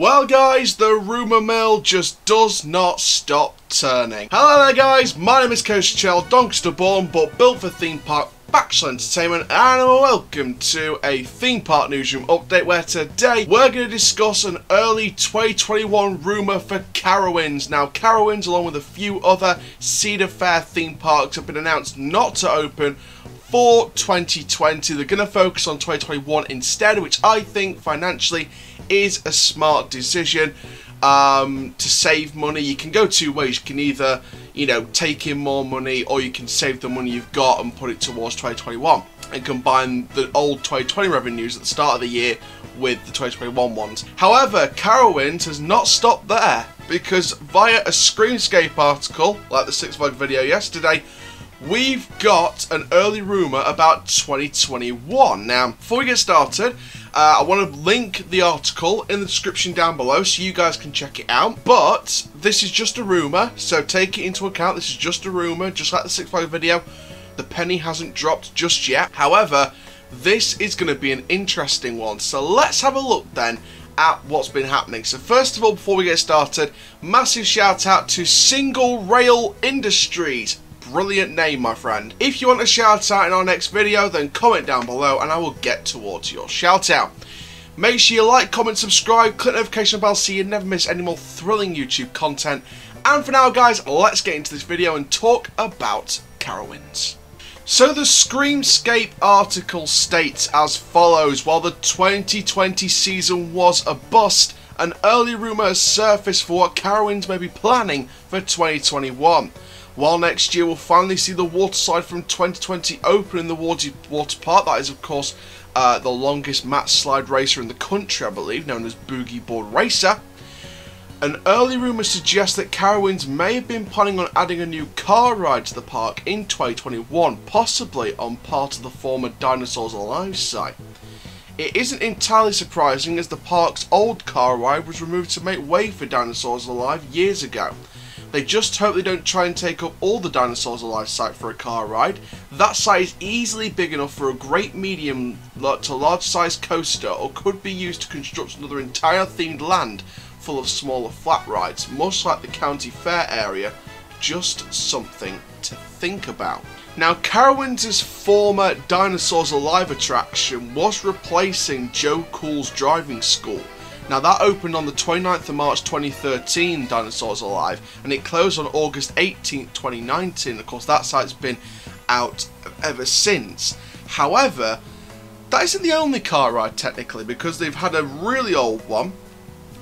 Well guys, the rumour mill just does not stop turning. Hello there guys, my name is Coaster Chall, Doncaster born but built for theme park Baxter Entertainment and welcome to a theme park newsroom update where today we're going to discuss an early 2021 rumour for Carowinds. Now Carowinds along with a few other Cedar Fair theme parks have been announced not to open for 2020. They're going to focus on 2021 instead, which I think financially is a smart decision um, to save money. You can go two ways. You can either, you know, take in more money or you can save the money you've got and put it towards 2021 and combine the old 2020 revenues at the start of the year with the 2021 ones. However, Carowinds has not stopped there because via a Screamscape article, like the 6 vlog video yesterday, we've got an early rumour about 2021. Now, before we get started, uh, I want to link the article in the description down below so you guys can check it out. But this is just a rumour, so take it into account. This is just a rumour, just like the 6 5 video. The penny hasn't dropped just yet. However, this is going to be an interesting one. So let's have a look then at what's been happening. So first of all, before we get started, massive shout out to Single Rail Industries brilliant name, my friend. If you want a shout out in our next video, then comment down below and I will get towards your shout out. Make sure you like, comment, subscribe, click the notification bell so you never miss any more thrilling YouTube content. And for now, guys, let's get into this video and talk about Carowinds. So the Screamscape article states as follows, while the 2020 season was a bust, an early rumour has surfaced for what Carowinds may be planning for 2021. While next year we'll finally see the waterside from 2020 open in the water, water park, that is of course uh, the longest mat slide racer in the country I believe, known as Boogie Board Racer. An early rumour suggests that Carowinds may have been planning on adding a new car ride to the park in 2021, possibly on part of the former Dinosaurs Alive site. It isn't entirely surprising as the park's old car ride was removed to make way for Dinosaurs Alive years ago. They just hope they don't try and take up all the Dinosaurs Alive site for a car ride. That site is easily big enough for a great medium to large size coaster or could be used to construct another entire themed land full of smaller flat rides, much like the county fair area. Just something to think about. Now, Carowinds' former Dinosaurs Alive attraction was replacing Joe Cool's driving school. Now that opened on the 29th of March 2013, Dinosaurs Alive, and it closed on August 18th, 2019. Of course, that site's been out ever since. However, that isn't the only car ride technically, because they've had a really old one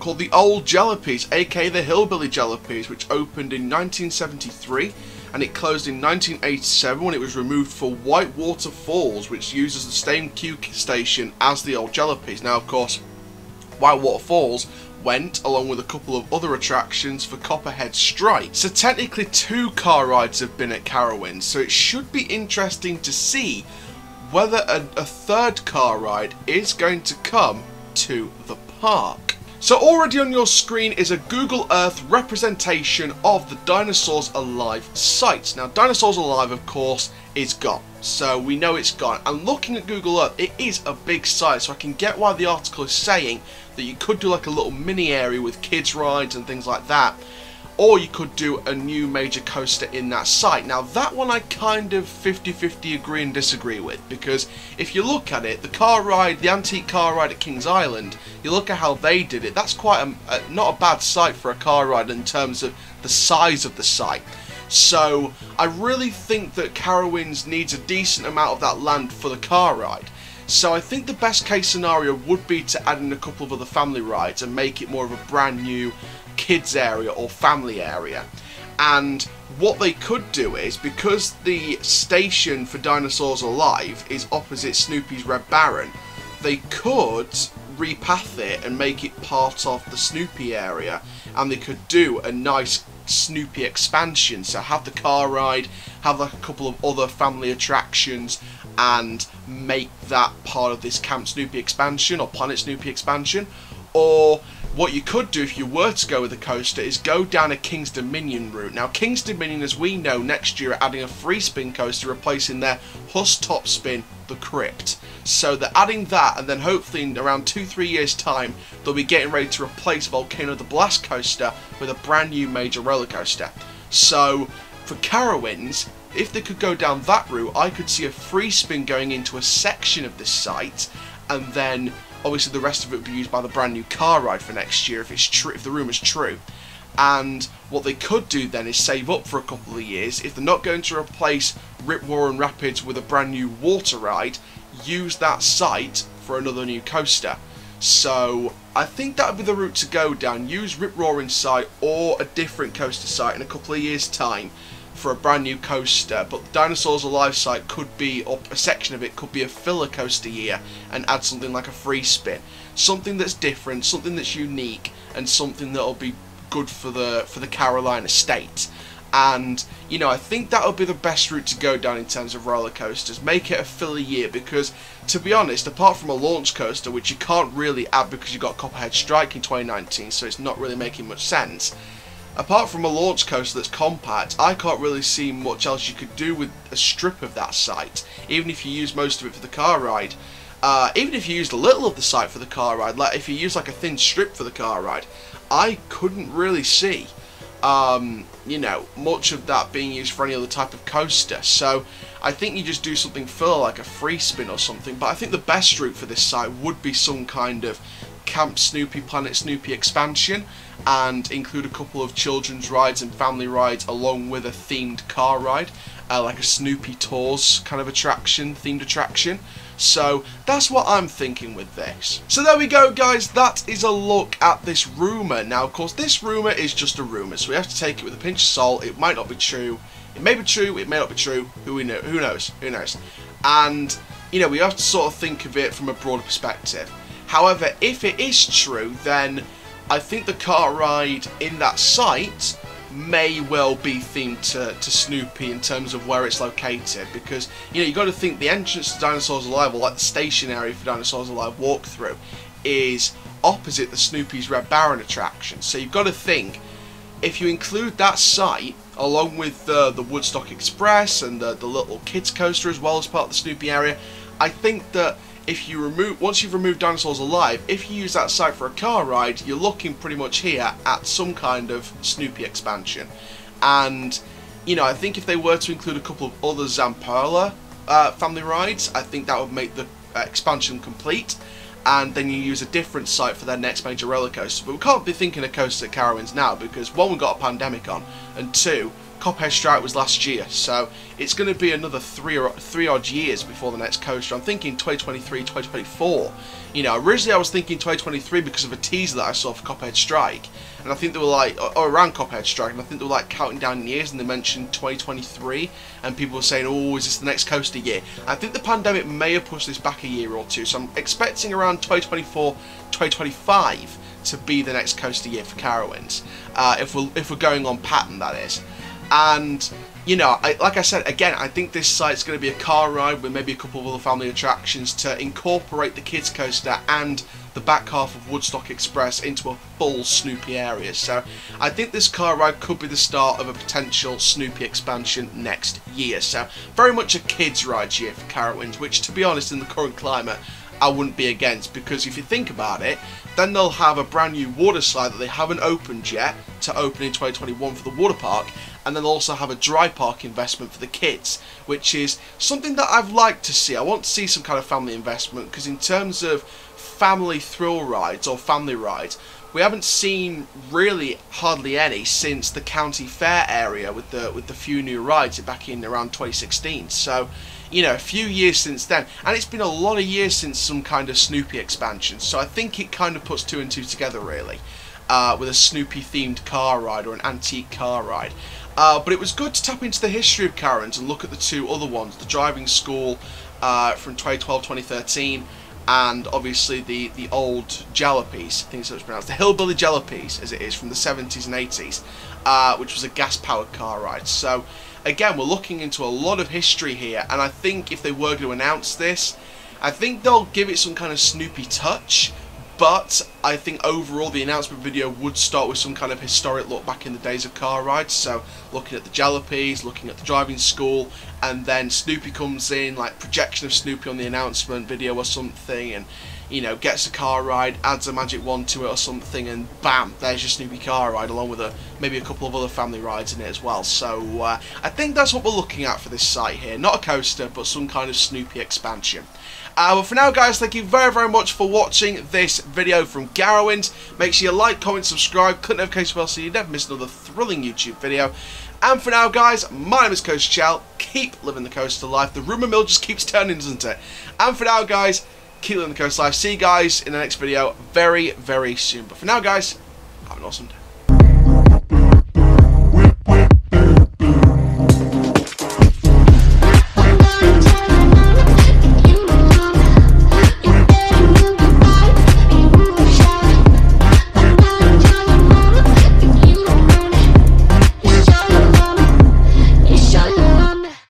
called the Old Jalopies, aka the Hillbilly Jalopies, which opened in 1973 and it closed in 1987 when it was removed for Whitewater Falls, which uses the same queue station as the Old Jalopies. Now, of course, Whitewater Falls went along with a couple of other attractions for Copperhead Strike. So technically two car rides have been at Carowinds, so it should be interesting to see whether a, a third car ride is going to come to the park. So already on your screen is a Google Earth representation of the Dinosaurs Alive site. Now Dinosaurs Alive of course is gone, so we know it's gone. And looking at Google Earth, it is a big site, so I can get why the article is saying that you could do like a little mini area with kids rides and things like that or you could do a new major coaster in that site. Now that one I kind of 50-50 agree and disagree with because if you look at it, the car ride, the antique car ride at Kings Island, you look at how they did it, that's quite a, a not a bad site for a car ride in terms of the size of the site. So I really think that Carowinds needs a decent amount of that land for the car ride. So I think the best case scenario would be to add in a couple of other family rides and make it more of a brand new kids area or family area. And what they could do is, because the station for Dinosaurs Alive is opposite Snoopy's Red Baron, they could repath it and make it part of the Snoopy area and they could do a nice Snoopy expansion. So have the car ride, have like a couple of other family attractions and make that part of this Camp Snoopy expansion or Planet Snoopy expansion or what you could do if you were to go with a coaster is go down a Kings Dominion route. Now, Kings Dominion, as we know, next year are adding a free spin coaster replacing their Huss Top Spin, the Crypt. So they're adding that, and then hopefully in around two, three years' time, they'll be getting ready to replace Volcano the Blast coaster with a brand new major roller coaster. So for Carowinds, if they could go down that route, I could see a free spin going into a section of this site, and then obviously the rest of it would be used by the brand new car ride for next year if it's true if the rumour's true. And what they could do then is save up for a couple of years. If they're not going to replace Rip Roaring Rapids with a brand new water ride, use that site for another new coaster. So I think that would be the route to go down. Use Rip Roaring site or a different coaster site in a couple of years' time for a brand new coaster, but Dinosaurs Alive site could be, or a section of it could be a filler coaster year and add something like a free spin. Something that's different, something that's unique, and something that'll be good for the for the Carolina state. And you know, I think that'll be the best route to go down in terms of roller coasters. Make it a filler year because, to be honest, apart from a launch coaster, which you can't really add because you got Copperhead Strike in 2019, so it's not really making much sense apart from a launch coaster that's compact, I can't really see much else you could do with a strip of that site, even if you use most of it for the car ride. Uh, even if you used a little of the site for the car ride, like if you use like a thin strip for the car ride, I couldn't really see, um, you know, much of that being used for any other type of coaster. So I think you just do something full like a free spin or something. But I think the best route for this site would be some kind of Camp Snoopy Planet Snoopy expansion and include a couple of children's rides and family rides along with a themed car ride, uh, like a Snoopy Tours kind of attraction, themed attraction. So that's what I'm thinking with this. So there we go guys, that is a look at this rumour. Now of course this rumour is just a rumour, so we have to take it with a pinch of salt. It might not be true. It may be true, it may not be true. Who we know who knows? Who knows? And you know, we have to sort of think of it from a broader perspective. However, if it is true, then I think the car ride in that site may well be themed to, to Snoopy in terms of where it's located because you know you got to think the entrance to Dinosaurs Alive or like the station area for Dinosaurs Alive walkthrough is opposite the Snoopy's Red Baron attraction. So you've got to think if you include that site along with the, the Woodstock Express and the, the little kids coaster as well as part of the Snoopy area I think that if you remove once you've removed dinosaurs alive, if you use that site for a car ride, you're looking pretty much here at some kind of Snoopy expansion. And you know, I think if they were to include a couple of other Zamperla uh, family rides, I think that would make the expansion complete. And then you use a different site for their next major roller coaster. But we can't be thinking of coaster at Carowinds now because one, we've got a pandemic on, and two, Copperhead Strike was last year, so it's going to be another three or three odd years before the next coaster. I'm thinking 2023, 2024. You know, originally I was thinking 2023 because of a teaser that I saw for Copperhead Strike, and I think they were like, or around Copperhead Strike, and I think they were like counting down years, and they mentioned 2023, and people were saying, oh, is this the next coaster year? I think the pandemic may have pushed this back a year or two, so I'm expecting around 2024, 2025 to be the next coaster year for Carowinds, uh, if we're if we're going on pattern, that is. And you know, I, like I said, again, I think this site's going to be a car ride with maybe a couple of other family attractions to incorporate the kids coaster and the back half of Woodstock Express into a full Snoopy area. So I think this car ride could be the start of a potential Snoopy expansion next year. So very much a kids ride year for Carowinds, which to be honest in the current climate I wouldn't be against because if you think about it, then they'll have a brand new water slide that they haven't opened yet to open in 2021 for the water park and then they'll also have a dry park investment for the kids which is something that I've liked to see. I want to see some kind of family investment because in terms of family thrill rides or family rides we haven't seen really hardly any since the county fair area with the with the few new rides back in around 2016 so you know, a few years since then. And it's been a lot of years since some kind of Snoopy expansion. So I think it kind of puts two and two together, really, uh, with a Snoopy themed car ride or an antique car ride. Uh, but it was good to tap into the history of Carowinds and look at the two other ones, the driving school uh, from 2012-2013 and obviously the, the old Jalopies, I think it's pronounced, the Hillbilly Jalopies as it is from the 70s and 80s, uh, which was a gas-powered car ride. So again, we're looking into a lot of history here, and I think if they were going to announce this, I think they'll give it some kind of Snoopy touch, But I think overall the announcement video would start with some kind of historic look back in the days of car rides. So looking at the Jalopies, looking at the driving school, and then Snoopy comes in, like projection of Snoopy on the announcement video or something, and you know gets a car ride, adds a magic wand to it or something, and bam, there's your Snoopy car ride along with a maybe a couple of other family rides in it as well. So uh, I think that's what we're looking at for this site here. Not a coaster, but some kind of Snoopy expansion. Uh, but for now guys, thank you very very much for watching this video from Carowinds. Make sure you like, comment, subscribe, click notification bell so you never miss another thrilling YouTube video. And for now guys, my name is Coaster Chall. Keep living the coastal life. The rumour mill just keeps turning, doesn't it? And for now guys, keep living the coast life. See you guys in the next video very very soon. But for now guys, have an awesome day.